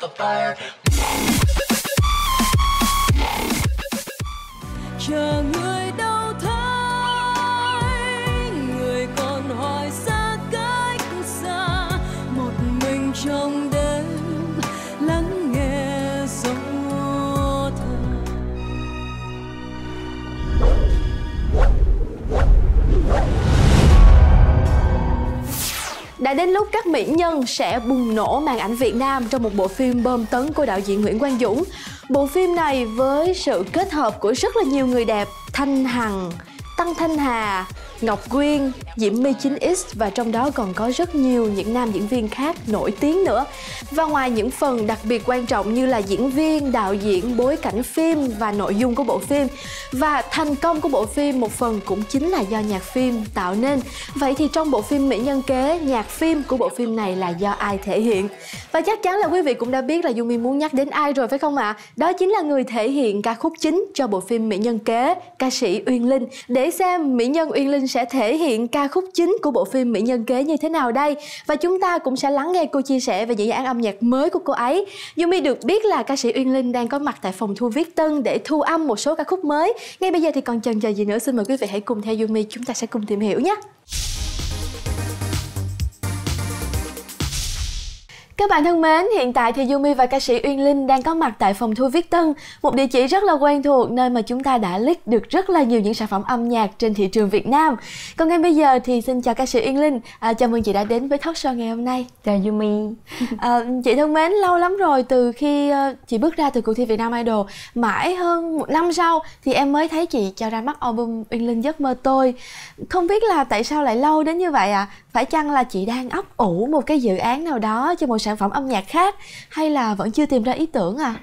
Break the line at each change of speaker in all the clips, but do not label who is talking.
down.
chờ người đâu
Đã đến lúc các mỹ nhân sẽ bùng nổ màn ảnh Việt Nam trong một bộ phim bơm tấn của đạo diễn Nguyễn Quang Dũng. Bộ phim này với sự kết hợp của rất là nhiều người đẹp, Thanh Hằng, Tăng Thanh Hà, Ngọc Quyên, Diễm My 9X và trong đó còn có rất nhiều những nam diễn viên khác nổi tiếng nữa. Và ngoài những phần đặc biệt quan trọng như là diễn viên, đạo diễn, bối cảnh phim và nội dung của bộ phim và thành công của bộ phim một phần cũng chính là do nhạc phim tạo nên. Vậy thì trong bộ phim Mỹ Nhân Kế, nhạc phim của bộ phim này là do ai thể hiện? Và chắc chắn là quý vị cũng đã biết là Yumi muốn nhắc đến ai rồi phải không ạ? Đó chính là người thể hiện ca khúc chính cho bộ phim Mỹ Nhân Kế, ca sĩ Uyên Linh. Để xem Mỹ Nhân Uyên Linh sẽ thể hiện ca khúc chính của bộ phim Mỹ Nhân Kế như thế nào đây và chúng ta cũng sẽ lắng nghe cô chia sẻ về những dự án âm nhạc mới của cô ấy. Yumi được biết là ca sĩ Uyên Linh đang có mặt tại phòng thu Viết Tân để thu âm một số ca khúc mới. Ngay bây giờ thì còn chần chờ gì nữa, xin mời quý vị hãy cùng theo Yumi, chúng ta sẽ cùng tìm hiểu nhé. Các bạn thân mến, hiện tại thì Yumi và ca sĩ Uyên Linh đang có mặt tại phòng thu Viết Tân, một địa chỉ rất là quen thuộc nơi mà chúng ta đã list được rất là nhiều những sản phẩm âm nhạc trên thị trường Việt Nam. Còn ngay bây giờ thì xin chào ca sĩ Uyên Linh, à, chào mừng chị đã đến với talk show ngày hôm nay.
Chào Yumi
À, chị thân mến, lâu lắm rồi từ khi uh, chị bước ra từ cuộc thi Việt Nam Idol, mãi hơn một năm sau thì em mới thấy chị cho ra mắt album Uyên Linh giấc mơ tôi. Không biết là tại sao lại lâu đến như vậy ạ? À? Phải chăng là chị đang ấp ủ một cái dự án nào đó cho một sản phẩm âm nhạc khác hay là vẫn chưa tìm ra ý tưởng à?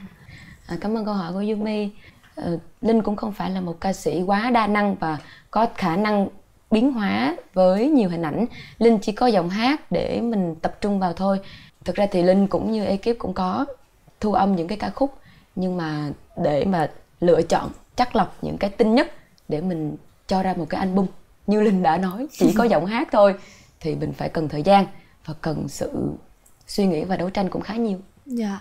à Cảm ơn câu hỏi của Yumi. Ờ, Linh cũng không phải là một ca sĩ quá đa năng và có khả năng biến hóa với nhiều hình ảnh. Linh chỉ có giọng hát để mình tập trung vào thôi. Thực ra thì Linh cũng như ekip cũng có thu âm những cái ca khúc Nhưng mà để mà lựa chọn chắc lọc những cái tinh nhất để mình cho ra một cái album. Như Linh đã nói chỉ có giọng hát thôi thì mình phải cần thời gian và cần sự suy nghĩ và đấu tranh cũng khá nhiều
Dạ.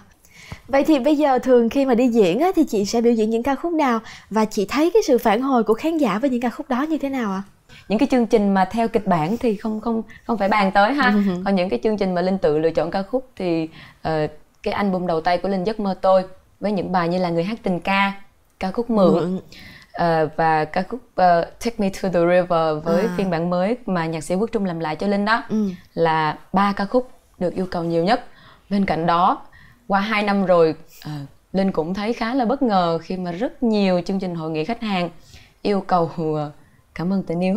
Vậy thì bây giờ thường khi mà đi diễn á, thì chị sẽ biểu diễn những ca khúc nào và chị thấy cái sự phản hồi của khán giả với những ca khúc đó như thế nào ạ? À?
những cái chương trình mà theo kịch bản thì không không không phải bàn tới ha ừ. còn những cái chương trình mà linh tự lựa chọn ca khúc thì uh, cái album đầu tay của linh giấc mơ tôi với những bài như là người hát tình ca ca khúc mượn uh, và ca khúc uh, Take Me to the River với à. phiên bản mới mà nhạc sĩ Quốc Trung làm lại cho Linh đó ừ. là ba ca khúc được yêu cầu nhiều nhất. Bên cạnh đó qua 2 năm rồi à, linh cũng thấy khá là bất ngờ khi mà rất nhiều chương trình hội nghị khách hàng yêu cầu à, cảm ơn tình yêu.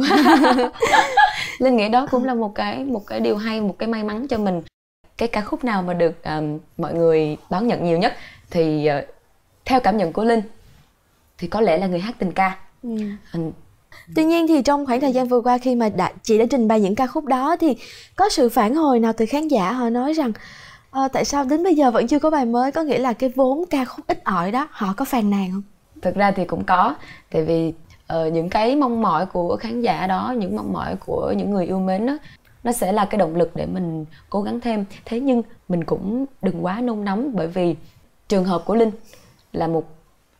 Linh nghĩ đó cũng là một cái một cái điều hay một cái may mắn cho mình. Cái ca khúc nào mà được um, mọi người đón nhận nhiều nhất thì uh, theo cảm nhận của linh thì có lẽ là người hát tình ca. Ừ.
Tuy nhiên thì trong khoảng thời gian vừa qua khi mà đã, chị đã trình bày những ca khúc đó thì có sự phản hồi nào từ khán giả họ nói rằng à, tại sao đến bây giờ vẫn chưa có bài mới có nghĩa là cái vốn ca khúc ít ỏi đó họ có phàn nàn không?
Thực ra thì cũng có tại vì uh, những cái mong mỏi của khán giả đó những mong mỏi của những người yêu mến đó nó sẽ là cái động lực để mình cố gắng thêm thế nhưng mình cũng đừng quá nôn nóng bởi vì trường hợp của linh là một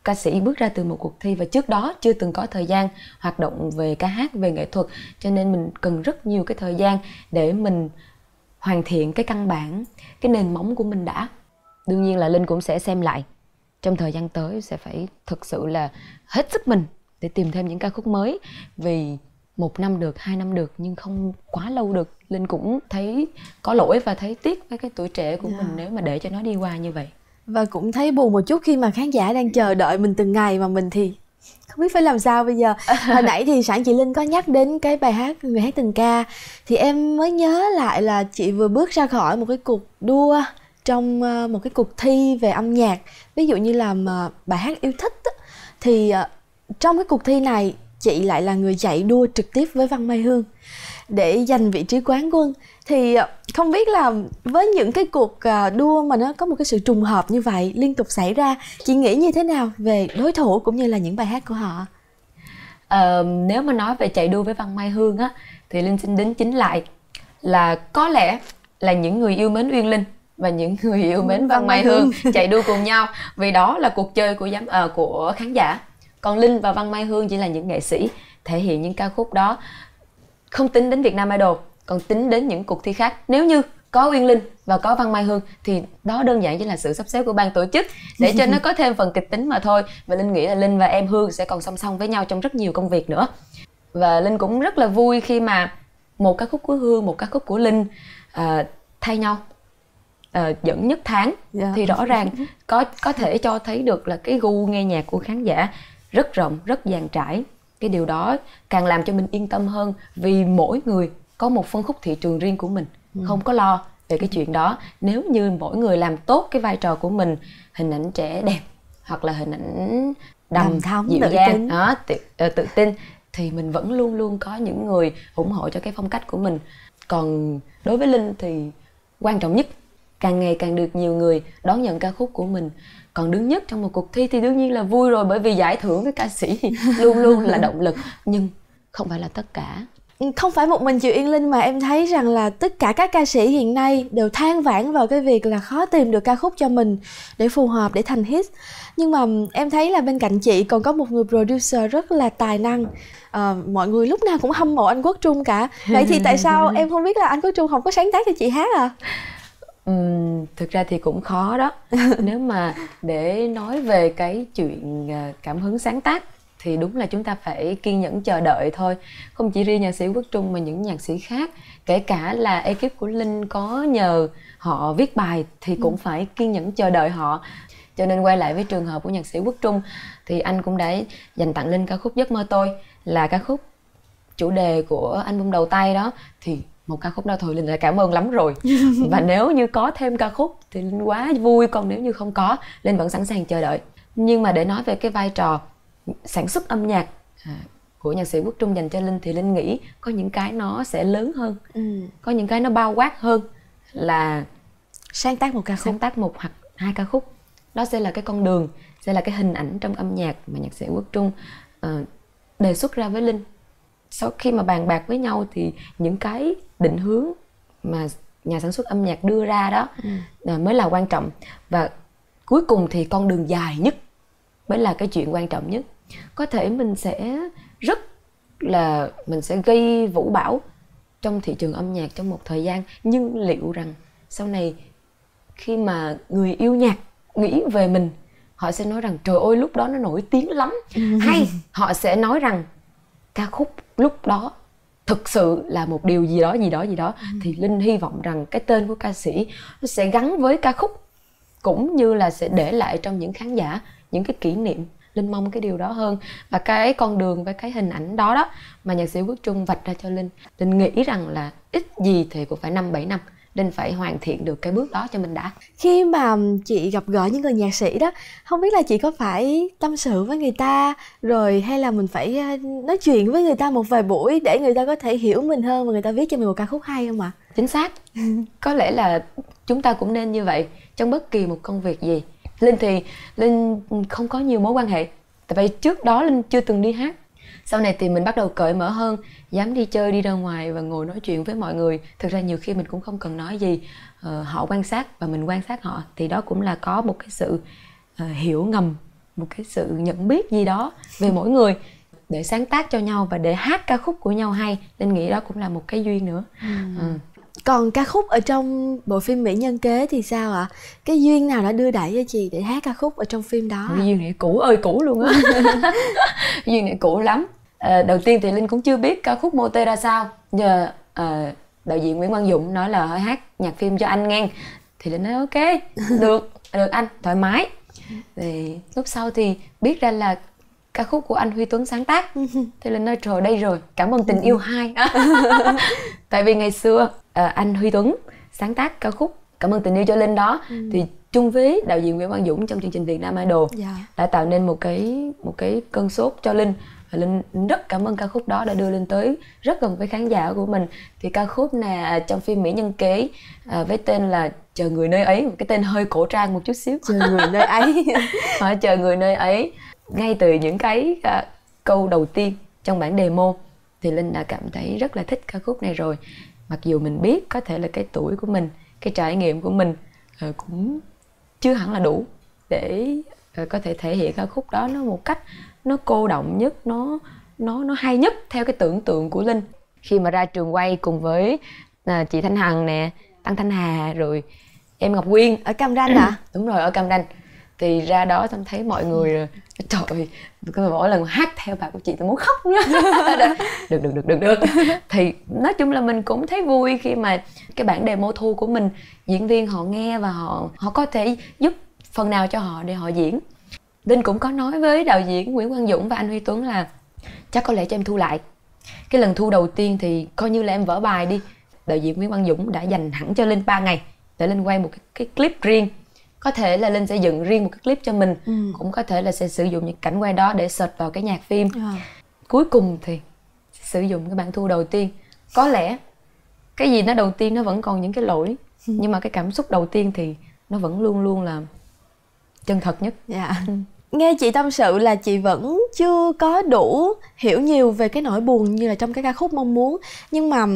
ca sĩ bước ra từ một cuộc thi và trước đó chưa từng có thời gian hoạt động về ca hát về nghệ thuật cho nên mình cần rất nhiều cái thời gian để mình hoàn thiện cái căn bản cái nền móng của mình đã đương nhiên là linh cũng sẽ xem lại trong thời gian tới sẽ phải thực sự là hết sức mình để tìm thêm những ca khúc mới vì một năm được hai năm được nhưng không quá lâu được linh cũng thấy có lỗi và thấy tiếc với cái tuổi trẻ của yeah. mình dạ. nếu mà để cho nó đi qua như vậy
và cũng thấy buồn một chút khi mà khán giả đang chờ đợi mình từng ngày mà mình thì không biết phải làm sao bây giờ. Hồi nãy thì sẵn chị linh có nhắc đến cái bài hát người hát tình ca. Thì em mới nhớ lại là chị vừa bước ra khỏi một cái cuộc đua trong ờ, một cái cuộc thi về âm nhạc. Ví dụ như là bài hát yêu thích thì ờ, trong cái cuộc thi này chị lại là người chạy đua trực tiếp với văn mai hương để giành vị trí quán quân thì ờ, không biết là với những cái cuộc ờ, đua mà nó có một cái sự trùng hợp như vậy liên tục xảy ra chị nghĩ như thế nào về đối thủ cũng như là những bài hát của họ?
À, nếu mà nói về chạy đua với văn mai hương á thì linh xin đính chính lại là có lẽ là những người yêu mến uyên linh và những người yêu mến văn mai hương. Chạy đua cùng nhau. Vì đó là cuộc chơi của giám uh, của khán giả. Còn linh và văn mai hương chỉ là những nghệ sĩ thể hiện những ca khúc đó không tính đến việt nam idol còn tính đến những cuộc thi khác nếu như có uyên linh và có văn mai hương thì đó đơn giản chỉ là sự sắp xếp của ban tổ chức để cho nó có thêm phần kịch tính mà thôi và linh nghĩ là linh và em hương sẽ còn song song với nhau trong rất nhiều công việc nữa và linh cũng rất là vui khi mà một ca khúc của hương một ca khúc của linh uh, thay nhau uh, dẫn nhất tháng yeah. Dạ. thì rõ ràng có có thể cho thấy được là cái gu nghe nhạc của khán giả rất rộng rất dàn trải cái điều đó càng làm cho mình yên tâm hơn vì mỗi người có một phân khúc thị trường riêng của mình. Ừ. không có lo về cái chuyện đó. Nếu như mỗi người làm tốt cái vai trò của mình hình ảnh trẻ đẹp hoặc là hình ảnh đầm, đầm thắm dịu dàng đó tự, uh, tự tin thì mình vẫn luôn luôn có những người ủng hộ cho cái phong cách của mình. Còn đối với linh thì quan trọng nhất càng ngày càng được nhiều người đón nhận ca khúc của mình. Còn đứng nhất trong một cuộc thi thì đương nhiên là vui rồi bởi vì giải thưởng với ca sĩ luôn luôn là động lực. Nhưng không phải là tất cả
không phải một mình chị Yên Linh mà em thấy rằng là tất cả các ca sĩ hiện nay đều than vãn vào cái việc là khó tìm được ca khúc cho mình để phù hợp để thành hit. Nhưng mà em thấy là bên cạnh chị còn có một người producer rất là tài năng. À, mọi người lúc nào cũng hâm mộ anh Quốc Trung cả. Vậy thì tại sao em không biết là anh Quốc Trung không có sáng tác cho chị hát à?
Uhm, thực ra thì cũng khó đó. Nếu mà để nói về cái chuyện à, cảm hứng sáng tác thì đúng là chúng ta phải kiên nhẫn chờ đợi thôi. Không chỉ riêng nhạc sĩ quốc trung mà những nhạc sĩ khác kể cả là ekip của linh có nhờ họ viết bài thì cũng ừ. phải kiên nhẫn chờ đợi họ. Cho nên quay lại với trường hợp của nhạc sĩ quốc trung thì anh cũng đã dành tặng linh ca khúc giấc mơ tôi là ca khúc chủ đề của album đầu tay đó. Thì một ca khúc đó thôi linh đã cảm ơn lắm rồi. Và nếu như có thêm ca khúc thì linh quá vui còn nếu như không có linh vẫn sẵn sàng chờ đợi. Nhưng mà để nói về cái vai trò sản xuất âm nhạc à, của nhạc sĩ quốc trung dành cho linh thì linh nghĩ có những cái nó sẽ lớn hơn ừ. có những cái nó bao quát hơn là
sáng tác một ca khúc.
sáng tác một hoặc hai ca khúc. Đó sẽ là cái con đường sẽ là cái hình ảnh trong âm nhạc mà nhạc sĩ quốc trung uh, đề xuất ra với linh. Sau khi mà bàn bạc với nhau thì những cái định hướng mà nhà sản xuất âm nhạc đưa ra đó ừ. mới là quan trọng. Và cuối cùng thì con đường dài nhất mới là cái chuyện quan trọng nhất có thể mình sẽ rất là mình sẽ gây vũ bão trong thị trường âm nhạc trong một thời gian. Nhưng liệu rằng sau này khi mà người yêu nhạc nghĩ về mình họ sẽ nói rằng trời ơi lúc đó nó nổi tiếng lắm. Hay họ sẽ nói rằng ca khúc lúc đó thực sự là một điều gì đó gì đó gì đó. Ừ. thì linh hy vọng rằng cái tên của ca sĩ nó sẽ gắn với ca khúc cũng như là sẽ để lại trong những khán giả những cái kỷ niệm linh mong cái điều đó hơn và cái con đường với cái hình ảnh đó đó mà nhạc sĩ quốc trung vạch ra cho linh. Linh nghĩ rằng là ít gì thì cũng phải năm bảy năm nên phải hoàn thiện được cái bước đó cho mình đã.
Khi mà chị gặp gỡ những người nhạc sĩ đó không biết là chị có phải tâm sự với người ta rồi hay là mình phải ờ, nói chuyện với người ta một vài buổi để người ta có thể hiểu mình hơn và người ta viết cho mình một ca khúc hay không ạ? À?
chính xác. Có lẽ là chúng ta cũng nên như vậy. Trong bất kỳ một công việc gì linh thì linh không có nhiều mối quan hệ. Tại vì trước đó linh chưa từng đi hát. Sau này thì mình bắt đầu cởi mở hơn dám đi chơi đi ra ngoài và ngồi nói chuyện với mọi người. Thực ra nhiều khi mình cũng không cần nói gì uh, họ quan sát và mình quan sát họ. Thì đó cũng là có một cái sự uh, hiểu ngầm một cái sự nhận biết gì đó về mỗi người để sáng tác cho nhau và để hát ca khúc của nhau hay. Linh nghĩ đó cũng là một cái duyên nữa. Ừ.
Ừ còn ca khúc ở trong bộ phim mỹ nhân kế thì sao ạ? Cái duyên nào đã đưa đẩy cho chị để hát ca khúc ở trong phim đó
cái duyên này cũ ơi cũ luôn á. Duyên này cũ lắm. À, đầu tiên thì linh cũng chưa biết ca khúc mô tê ra sao. Nhờ à, đạo diễn nguyễn quang dũng nói là hát nhạc phim cho anh nghe thì linh nói ok được được anh thoải mái. Thì lúc sau thì biết ra là ca khúc của anh Huy Tuấn sáng tác. Thì linh nói trời đây rồi cảm ơn tình yêu hai. Tại vì ngày xưa uh, anh Huy Tuấn sáng tác ca khúc cảm ơn tình yêu cho linh đó. Ừ. thì chung với đạo diễn Nguyễn Quang Dũng trong chương trình Việt Nam Idol yeah. Dạ. đã tạo nên một cái một cái cơn sốt cho linh. Và linh rất cảm ơn ca khúc đó đã đưa linh tới rất gần với khán giả của mình. Thì ca khúc này trong phim mỹ nhân kế à, với tên là chờ người nơi ấy một cái tên hơi cổ trang một chút xíu.
Chờ người nơi ấy
họ chờ người nơi ấy ngay từ những cái uh, câu đầu tiên trong bản demo thì linh đã cảm thấy rất là thích ca khúc này rồi. Mặc dù mình biết có thể là cái tuổi của mình cái trải nghiệm của mình uh, cũng chưa hẳn là đủ để uh, có thể thể hiện ca khúc đó nó một cách nó cô động nhất nó nó nó hay nhất theo cái tưởng tượng của linh. Khi mà ra trường quay cùng với à, chị thanh hằng nè tăng thanh hà rồi em ngọc quyên
ở cam ranh à
đúng rồi ở cam ranh thì ra đó tôi thấy mọi người trời ơi mỗi lần hát theo bài của chị tôi muốn khóc nữa được được được được được. Thì nói chung là mình cũng thấy vui khi mà cái bản demo thu của mình diễn viên họ nghe và họ họ có thể giúp phần nào cho họ để họ diễn. Đinh cũng có nói với đạo diễn Nguyễn Quang Dũng và anh Huy Tuấn là chắc có lẽ cho em thu lại. Cái lần thu đầu tiên thì coi như là em vỡ bài đi. Đạo diễn Nguyễn Quang Dũng đã dành hẳn cho Linh 3 ngày để Linh quay một cái, cái clip riêng có thể là linh sẽ dựng riêng một cái clip cho mình ừ. cũng có thể là sẽ sử dụng những cảnh quay đó để search vào cái nhạc phim à. cuối cùng thì sử dụng cái bản thu đầu tiên có lẽ cái gì nó đầu tiên nó vẫn còn những cái lỗi ừ. nhưng mà cái cảm xúc đầu tiên thì nó vẫn luôn luôn là chân thật nhất
dạ ừ. nghe chị tâm sự là chị vẫn chưa có đủ hiểu nhiều về cái nỗi buồn như là trong cái ca khúc mong muốn nhưng mà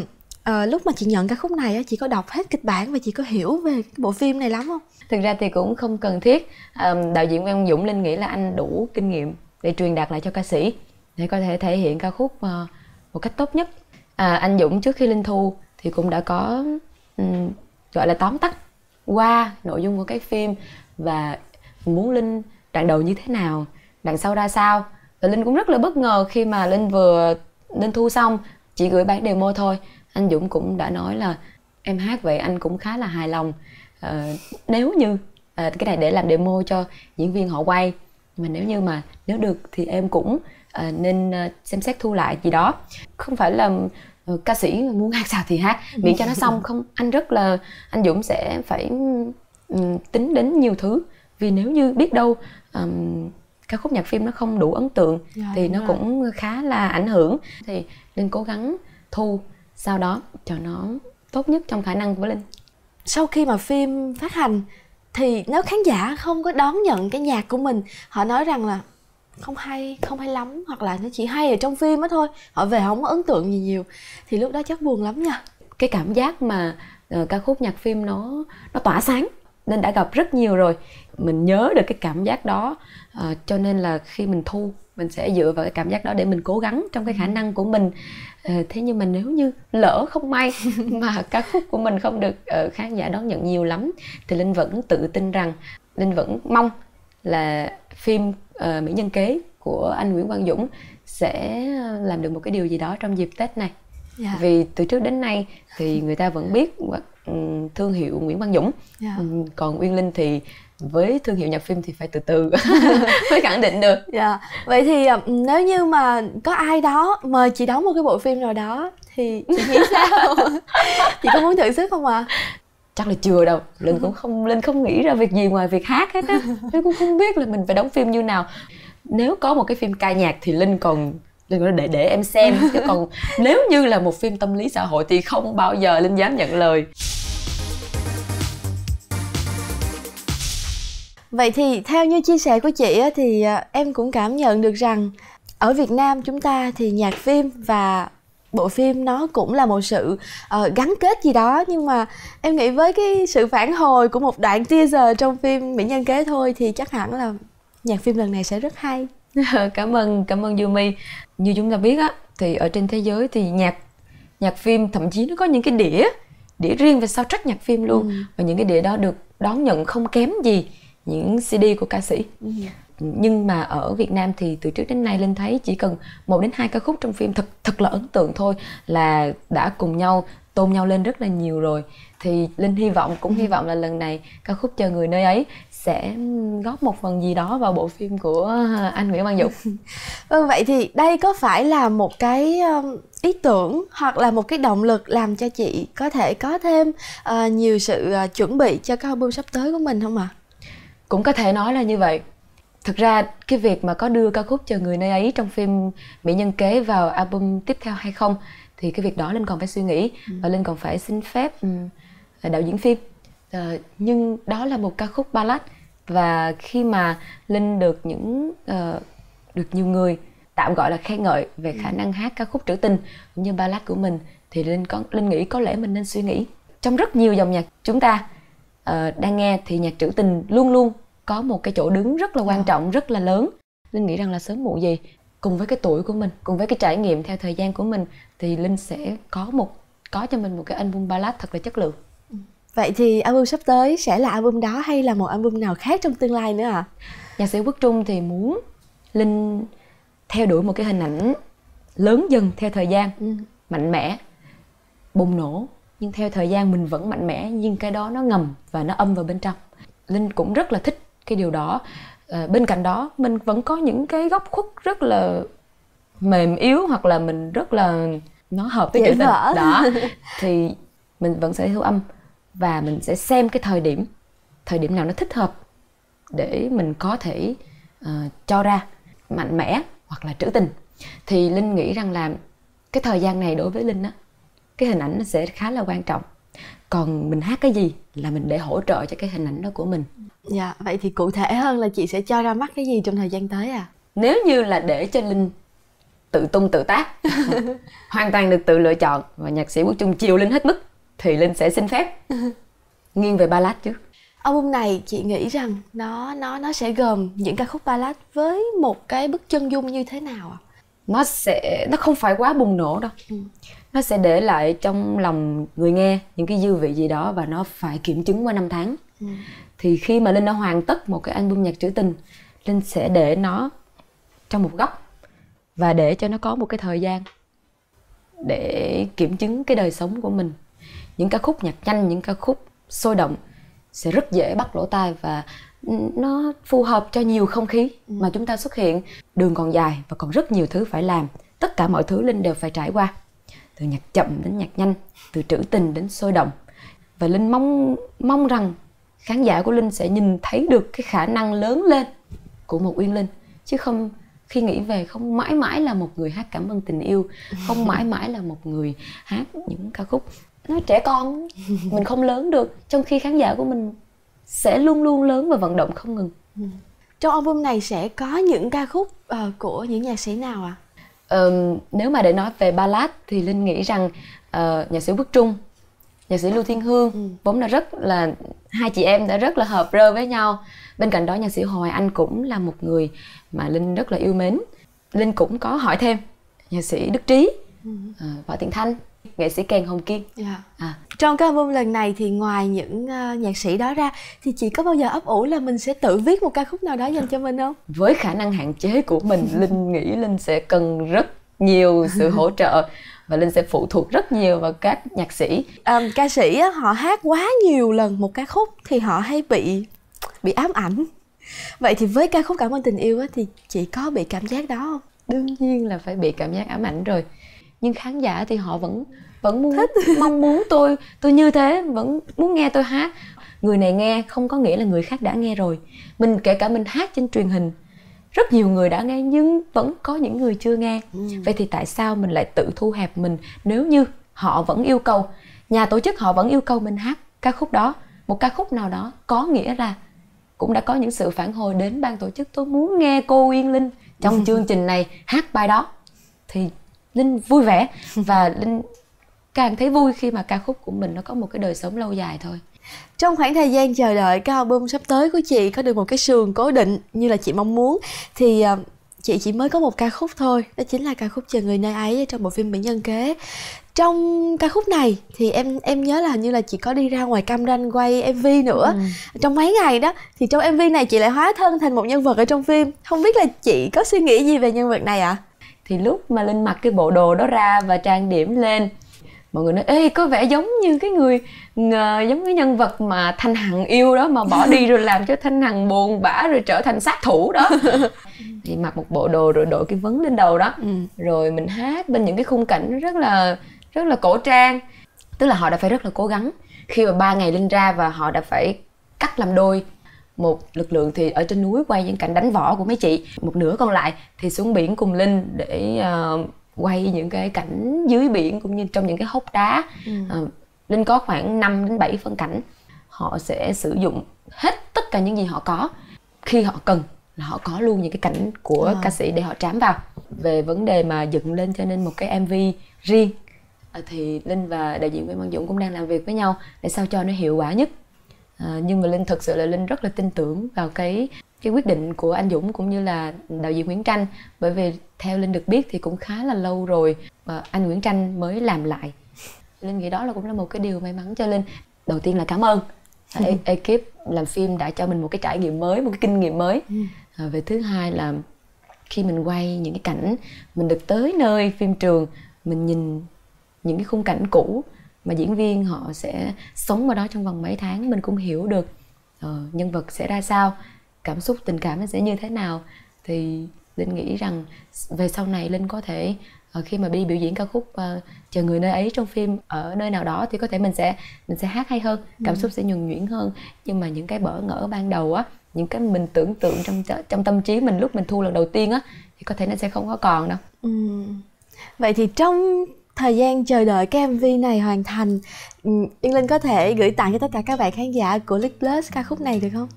à, lúc mà chị nhận ca khúc này á chị có đọc hết kịch bản và chị có hiểu về cái bộ phim này lắm không?
Thực ra thì cũng không cần thiết. À, đạo diễn Quang Dũng Linh nghĩ là anh đủ kinh nghiệm để truyền đạt lại cho ca sĩ để có thể thể hiện ca khúc uh, một cách tốt nhất. À, anh Dũng trước khi Linh thu thì cũng đã có um, gọi là tóm tắt qua nội dung của cái phim và muốn Linh đoạn đầu như thế nào đoạn sau ra sao. Và Linh cũng rất là bất ngờ khi mà Linh vừa Linh thu xong chỉ gửi bản demo thôi anh Dũng cũng đã nói là em hát vậy anh cũng khá là hài lòng. À, nếu như à, cái này để làm demo cho diễn viên họ quay mà nếu như mà nếu được thì em cũng à, nên xem xét thu lại gì đó. Không phải là ca sĩ muốn hát sao thì hát miễn cho nó xong. Không anh rất là anh Dũng sẽ phải um, tính đến nhiều thứ. Vì nếu như biết đâu um, ca khúc nhạc phim nó không đủ ấn tượng dạ, thì nó rồi. cũng khá là ảnh hưởng. Thì nên cố gắng thu sau đó cho nó tốt nhất trong khả năng của linh.
Sau khi mà phim phát hành thì nếu khán giả không có đón nhận cái nhạc của mình họ nói rằng là không hay không hay lắm hoặc là nó chỉ hay ở trong phim á thôi họ về không có ấn tượng gì nhiều. Thì lúc đó chắc buồn lắm nha.
Cái cảm giác mà uh, ca khúc nhạc phim nó nó tỏa sáng nên đã gặp rất nhiều rồi. Mình nhớ được cái cảm giác đó uh, cho nên là khi mình thu mình sẽ dựa vào cái cảm giác đó để mình cố gắng trong cái khả năng của mình Ờ, thế nhưng mà nếu như lỡ không may mà ca khúc của mình không được uh, khán giả đón nhận nhiều lắm thì linh vẫn tự tin rằng linh vẫn mong là phim uh, mỹ nhân kế của anh nguyễn quang dũng sẽ làm được một cái điều gì đó trong dịp tết này yeah. Dạ. vì từ trước đến nay thì người ta vẫn biết thương hiệu nguyễn quang dũng yeah. Dạ. còn uyên linh thì với thương hiệu nhạc phim thì phải từ từ mới khẳng định được.
Dạ. Vậy thì ờ, nếu như mà có ai đó mời chị đóng một cái bộ phim nào đó thì chị nghĩ sao? Chị có muốn thử sức không ạ? À?
chắc là chưa đâu. Linh cũng không linh không nghĩ ra việc gì ngoài việc hát hết á. Linh cũng không biết là mình phải đóng phim như nào. Nếu có một cái phim ca nhạc thì linh còn linh nói để để em xem. Chứ còn nếu như là một phim tâm lý xã hội thì không bao giờ linh dám nhận lời
Vậy thì theo như chia sẻ của chị thì à, em cũng cảm nhận được rằng ở Việt Nam chúng ta thì nhạc phim và bộ phim nó cũng là một sự uh, gắn kết gì đó. Nhưng mà em nghĩ với cái sự phản hồi của một đoạn teaser trong phim mỹ nhân kế thôi thì chắc hẳn là nhạc phim lần này sẽ rất hay.
Cảm ơn cảm ơn Yumi. Như chúng ta biết á thì ở trên thế giới thì nhạc nhạc phim thậm chí nó có những cái đĩa đĩa riêng về soundtrack nhạc phim luôn. Ừ. và những cái đĩa đó được đón nhận không kém gì những CD của ca sĩ ừ. nhưng mà ở Việt Nam thì từ trước đến nay Linh thấy chỉ cần một đến hai ca khúc trong phim thật thật là ấn tượng thôi là đã cùng nhau tôn nhau lên rất là nhiều rồi thì Linh hy vọng cũng hy vọng là lần này ca khúc chờ người nơi ấy sẽ góp một phần gì đó vào bộ phim của anh Nguyễn Văn Dũng.
vâng vậy thì đây có phải là một cái um, ý tưởng hoặc là một cái động lực làm cho chị có thể có thêm uh, nhiều sự uh, chuẩn bị cho cái album sắp tới của mình không ạ? À?
Cũng có thể nói là như vậy thực ra cái việc mà có đưa ca khúc chờ người nơi ấy trong phim mỹ nhân kế vào album tiếp theo hay không thì cái việc đó linh còn phải suy nghĩ ừ. và linh còn phải xin phép um, đạo diễn phim uh, nhưng đó là một ca khúc ballad và khi mà linh được những uh, được nhiều người tạm gọi là khen ngợi về khả ừ. năng hát ca khúc trữ tình cũng như ballad của mình thì linh có linh nghĩ có lẽ mình nên suy nghĩ trong rất nhiều dòng nhạc chúng ta uh, đang nghe thì nhạc trữ tình luôn luôn có một cái chỗ đứng rất là quan trọng rất là lớn. Linh nghĩ rằng là sớm muộn gì cùng với cái tuổi của mình cùng với cái trải nghiệm theo thời gian của mình thì linh sẽ có một có cho mình một cái album ballad thật là chất lượng.
Vậy thì album sắp tới sẽ là album đó hay là một album nào khác trong tương lai nữa ạ? À?
nhạc sĩ quốc trung thì muốn linh theo đuổi một cái hình ảnh lớn dần theo thời gian ừ. mạnh mẽ bùng nổ nhưng theo thời gian mình vẫn mạnh mẽ nhưng cái đó nó ngầm và nó âm vào bên trong. Linh cũng rất là thích cái điều đó. À, bên cạnh đó mình vẫn có những cái góc khuất rất là mềm yếu hoặc là mình rất là nó hợp với chữ tình. đó thì mình vẫn sẽ thu âm và mình sẽ xem cái thời điểm thời điểm nào nó thích hợp để mình có thể uh, cho ra mạnh mẽ hoặc là trữ tình. Thì linh nghĩ rằng là cái thời gian này đối với linh á cái hình ảnh nó sẽ khá là quan trọng. Còn mình hát cái gì là mình để hỗ trợ cho cái hình ảnh đó của mình.
Dạ vậy thì cụ thể hơn là chị sẽ cho ra mắt cái gì trong thời gian tới à?
Nếu như là để cho linh tự tung tự tác hoàn toàn được tự lựa chọn và nhạc sĩ quốc trung chiều linh hết mức thì linh sẽ xin phép. Nghiêng về ballad trước
album này chị nghĩ rằng nó nó nó sẽ gồm những ca khúc ballad với một cái bức chân dung như thế nào ạ? À?
nó sẽ nó không phải quá bùng nổ đâu. Ừ. nó sẽ để lại trong lòng người nghe những cái dư vị gì đó và nó phải kiểm chứng qua năm tháng. Ừ. thì khi mà linh đã hoàn tất một cái album nhạc trữ tình linh sẽ để nó trong một góc và để cho nó có một cái thời gian để kiểm chứng cái đời sống của mình. Những ca khúc nhạc nhanh những ca khúc sôi động sẽ rất dễ bắt lỗ tai và nó phù hợp cho nhiều không khí ừ. mà chúng ta xuất hiện. Đường còn dài và còn rất nhiều thứ phải làm. Tất cả mọi thứ linh đều phải trải qua từ nhạc chậm đến nhạc nhanh từ trữ tình đến sôi động. Và linh mong mong rằng khán giả của linh sẽ nhìn thấy được cái khả năng lớn lên của một uyên linh. Chứ không khi nghĩ về không mãi mãi là một người hát cảm ơn tình yêu không mãi mãi là một người hát những ca khúc nó trẻ con. Mình không lớn được trong khi khán giả của mình sẽ luôn luôn lớn và vận động không ngừng. Ừ.
Trong album này sẽ có những ca khúc uh, của những nhạc sĩ nào ạ?
à? Um, nếu mà để nói về ballad thì linh nghĩ rằng uh, nhạc sĩ quốc trung nhạc sĩ lưu thiên hương ừ. vốn là rất là hai chị em đã rất là hợp rơ với nhau bên cạnh đó nhạc sĩ hoài anh cũng là một người mà linh rất là yêu mến linh cũng có hỏi thêm nhạc sĩ đức trí ừ. uh, võ tiện thanh nghệ sĩ kèn hồng kiên yeah.
Dạ. à. trong cái album lần này thì ngoài những uh, nhạc sĩ đó ra thì chị có bao giờ ấp ủ là mình sẽ tự viết một ca khúc nào đó dành cho mình không
với khả năng hạn chế của mình linh nghĩ linh sẽ cần rất nhiều sự hỗ trợ và linh sẽ phụ thuộc rất nhiều vào các nhạc sĩ
um, ca sĩ á, họ hát quá nhiều lần một ca khúc thì họ hay bị bị ám ảnh vậy thì với ca khúc cảm ơn tình yêu á, thì chị có bị cảm giác đó không
đương nhiên là phải bị cảm giác ám ảnh rồi nhưng khán giả thì họ vẫn vẫn muốn Thích. mong muốn tôi tôi như thế vẫn muốn nghe tôi hát. Người này nghe không có nghĩa là người khác đã nghe rồi. Mình kể cả mình hát trên truyền hình rất nhiều người đã nghe nhưng vẫn có những người chưa nghe. Ừ. vậy thì tại sao mình lại tự thu hẹp mình nếu như họ vẫn yêu cầu? Nhà tổ chức họ vẫn yêu cầu mình hát ca khúc đó. Một ca khúc nào đó có nghĩa là cũng đã có những sự phản hồi đến ban tổ chức. Tôi muốn nghe cô Uyên Linh trong chương trình này hát bài đó. Thì linh vui vẻ. Và linh càng thấy vui khi mà ca khúc của mình nó có một cái đời sống lâu dài thôi.
Trong khoảng thời gian chờ đợi cái album sắp tới của chị có được một cái sườn cố định như là chị mong muốn. Thì uh, chị chỉ mới có một ca khúc thôi. Đó chính là ca khúc chờ người nơi ấy trong bộ phim mỹ nhân kế. Trong ca khúc này thì em em nhớ là như là chị có đi ra ngoài cam ranh quay mv nữa. Ừ. trong mấy ngày đó thì trong mv này chị lại hóa thân thành một nhân vật ở trong phim. Không biết là chị có suy nghĩ gì về nhân vật này ạ? à?
Thì lúc mà linh mặc cái bộ đồ đó ra và trang điểm lên mọi người nói ê có vẻ giống như cái người ngờ, giống cái nhân vật mà thanh hằng yêu đó mà bỏ đi rồi làm cho thanh hằng buồn bã rồi trở thành sát thủ đó. Thì mặc một bộ đồ rồi đội cái vấn lên đầu đó. Ừ. rồi mình hát bên những cái khung cảnh rất là rất là cổ trang. Tức là họ đã phải rất là cố gắng. Khi mà ba ngày linh ra và họ đã phải cắt làm đôi một lực lượng thì ở trên núi quay những cảnh đánh võ của mấy chị. Một nửa còn lại thì xuống biển cùng linh để uh, quay những cái cảnh dưới biển cũng như trong những cái hốc đá. Ừ. uh, linh có khoảng 5 đến 7 phân cảnh. Họ sẽ sử dụng hết tất cả những gì họ có. Khi họ cần là họ có luôn những cái cảnh của à. ca sĩ để họ trám vào. Về vấn đề mà dựng lên cho nên một cái mv riêng thì linh và đạo diễn nguyễn văn dũng cũng đang làm việc với nhau để sao cho nó hiệu quả nhất à, nhưng mà linh thực sự là linh rất là tin tưởng vào cái cái quyết định của anh Dũng cũng như là đạo diễn Nguyễn Tranh. Bởi vì theo Linh được biết thì cũng khá là lâu rồi và anh Nguyễn Tranh mới làm lại. Linh nghĩ đó là cũng là một cái điều may mắn cho Linh. Đầu tiên là cảm ơn. Ừ. ekip làm phim đã cho mình một cái trải nghiệm mới một cái kinh nghiệm mới. À, về thứ hai là khi mình quay những cái cảnh mình được tới nơi phim trường mình nhìn những cái khung cảnh cũ mà diễn viên họ sẽ sống ở đó trong vòng mấy tháng mình cũng hiểu được uh, nhân vật sẽ ra sao cảm xúc tình cảm nó sẽ như thế nào thì linh nghĩ rằng về sau này linh có thể uh, khi mà đi biểu diễn ca khúc uh, chờ người nơi ấy trong phim ở nơi nào đó thì có thể mình sẽ mình sẽ hát hay hơn cảm ừ. xúc sẽ nhuần nhuyễn hơn nhưng mà những cái bỡ ngỡ ban đầu á những cái mình tưởng tượng trong trong tâm trí mình lúc mình thu lần đầu tiên á thì có thể nó sẽ không có còn đâu ừ.
vậy thì trong thời gian chờ đợi cái MV này hoàn thành ừ, Yên Linh có thể gửi tặng cho tất cả các bạn khán giả của Lick Plus ca khúc này được không?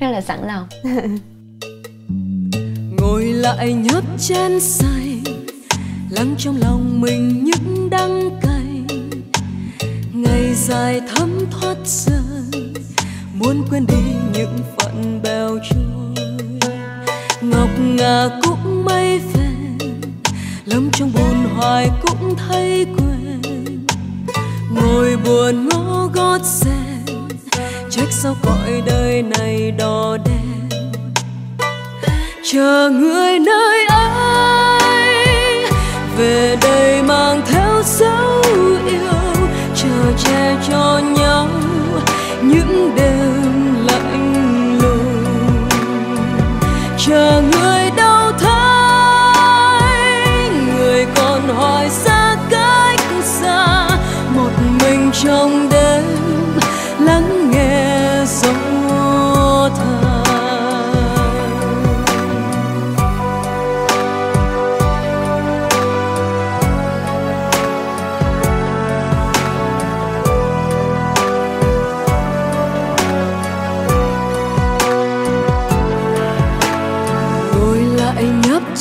Rất là sẵn lòng.
Ngồi lại nhấp chén say Lắng trong lòng mình những đắng cay. Ngày dài thấm thoát rơi Muốn quên đi những phận bèo trôi. Ngọc ngà cũng Lâm trong buồn hoài cũng thấy quên. Ngồi buồn ngó gót sen, Trách sao cõi đời này đỏ đen. Chờ người nơi ấy, Về đây mang theo dấu yêu, Chờ che cho nhau những đêm lạnh lùng. Chờ người trong đêm lắng nghe gió thở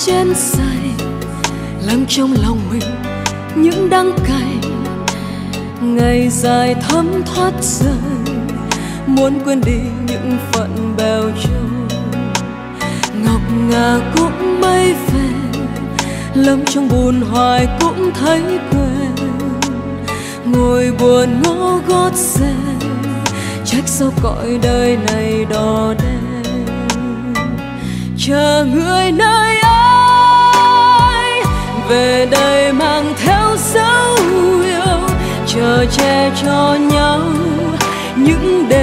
chén say lắng trong lòng dài thấm thoát rơi, muốn quên đi những phận bèo trôi. Ngọc ngà cũng mây về lâm trong buồn hoài cũng thấy quên. Ngồi buồn ngó gót xe trách sao cõi đời này đỏ đen. Chờ người nơi về đây mang theo dấu chờ che cho nhau. Những đêm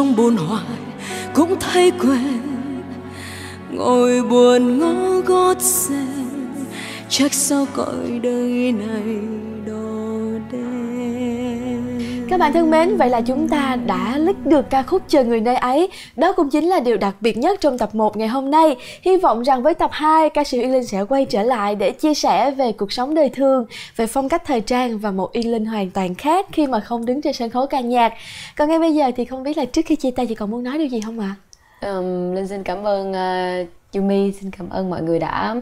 trong buồn hoài, cũng thấy quên. Ngồi buồn ngó gót xem chắc sao cõi đời này
các bạn thân mến, vậy là chúng ta đã lít được ca khúc Chờ người nơi ấy. Đó cũng chính là điều đặc biệt nhất trong tập 1 ngày hôm nay. Hy vọng rằng với tập 2, ca sĩ Uyên Linh sẽ quay trở lại để chia sẻ về cuộc sống đời thường, về phong cách thời trang và một Uyên Linh hoàn toàn khác khi mà không đứng trên sân khấu ca nhạc. Còn ngay bây giờ thì không biết là trước khi chia tay chị còn muốn nói điều gì không ạ? À?
Um, Linh xin cảm ơn uh, Yumi xin cảm ơn mọi người đã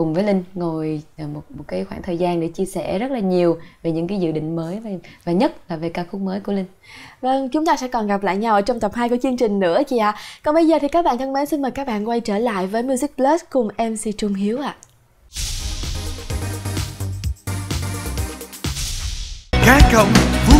cùng với Linh ngồi một một cái khoảng thời gian để chia sẻ rất là nhiều về những cái dự định mới và, và nhất là về ca khúc mới của Linh.
Vâng, chúng ta sẽ còn gặp lại nhau ở trong tập 2 của chương trình nữa chị ạ. À. Còn bây giờ thì các bạn thân mến xin mời các bạn quay trở lại với Music Plus cùng MC Trung Hiếu ạ. À.
Vọng vui